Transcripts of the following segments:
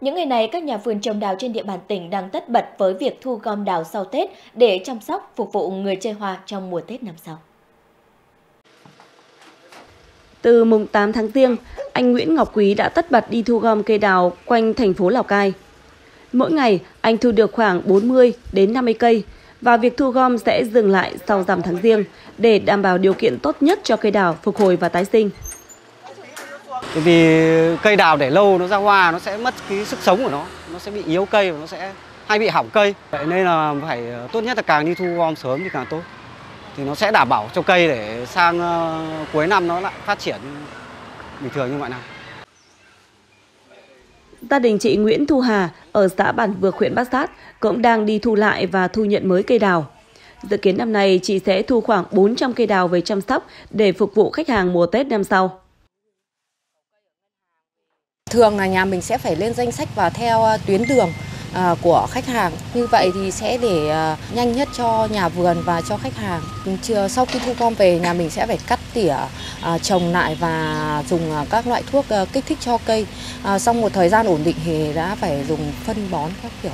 Những ngày này, các nhà vườn trồng đào trên địa bàn tỉnh đang tất bật với việc thu gom đào sau Tết để chăm sóc phục vụ người chơi hoa trong mùa Tết năm sau. Từ mùng 8 tháng Giêng, anh Nguyễn Ngọc Quý đã tất bật đi thu gom cây đào quanh thành phố Lào Cai. Mỗi ngày, anh thu được khoảng 40 đến 50 cây và việc thu gom sẽ dừng lại sau rằm tháng Giêng để đảm bảo điều kiện tốt nhất cho cây đào phục hồi và tái sinh. Bởi vì cây đào để lâu nó ra hoa nó sẽ mất cái sức sống của nó, nó sẽ bị yếu cây và nó sẽ hay bị hỏng cây. Vậy nên là phải ờ, tốt nhất là càng đi thu gom sớm thì càng tốt. Thì nó sẽ đảm bảo cho cây để sang ờ, cuối năm nó lại phát triển bình thường như mọi năm. Gia đình chị Nguyễn Thu Hà ở xã Bản Vược, huyện Bát Sát cũng đang đi thu lại và thu nhận mới cây đào. Dự kiến năm nay chị sẽ thu khoảng 400 cây đào về chăm sóc để phục vụ khách hàng mùa Tết năm sau. Thường là nhà mình sẽ phải lên danh sách và theo ờ, tuyến đường ờ, của khách hàng. Như vậy thì sẽ để ờ, nhanh nhất cho nhà vườn và cho khách hàng. Sau khi thu gom về nhà mình sẽ phải cắt tỉa, trồng lại và dùng các loại thuốc kích thích cho cây. Sau một thời gian ổn định thì đã phải dùng phân bón các kiểu.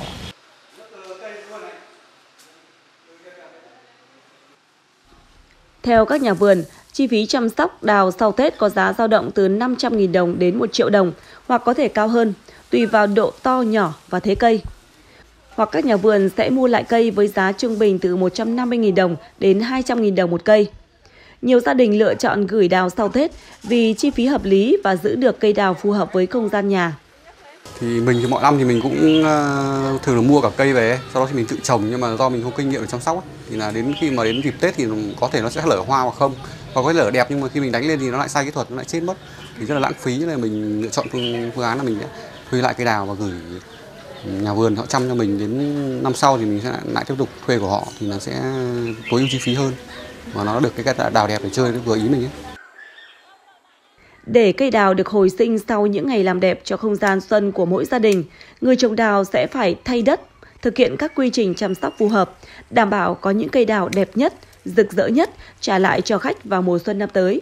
Theo các nhà vườn, chi phí chăm sóc đào sau Tết có giá dao động từ 500.000 đồng đến 1 triệu đồng hoặc có thể cao hơn, tùy vào độ to nhỏ và thế cây. Hoặc các nhà vườn sẽ mua lại cây với giá trung bình từ 150.000 đồng đến 200.000 đồng một cây. Nhiều gia đình lựa chọn gửi đào sau Tết vì chi phí hợp lý và giữ được cây đào phù hợp với không gian nhà thì mình thì mọi năm thì mình cũng uh, thường là mua cả cây về sau đó thì mình tự trồng. Nhưng mà do mình không kinh nghiệm để chăm sóc thì là đến khi mà đến dịp tết thì có thể nó sẽ lở hoa hoặc không. Hoặc có lở đẹp nhưng mà khi mình đánh lên thì nó lại sai kỹ thuật nó lại chết mất. Thì rất là lãng phí nên là mình lựa chọn phương, phương án là mình sẽ thuê lại cây đào và gửi nhà vườn họ chăm cho mình. Đến năm sau thì mình sẽ lại tiếp tục thuê của họ thì nó sẽ tối ưu chi phí hơn. Và nó được cái đào đẹp để chơi vừa ý mình ấy. Để cây đào được hồi sinh sau những ngày làm đẹp cho không gian xuân của mỗi gia đình, người trồng đào sẽ phải thay đất, thực hiện các quy trình chăm sóc phù hợp, đảm bảo có những cây đào đẹp nhất, rực rỡ nhất trả lại cho khách vào mùa xuân năm tới.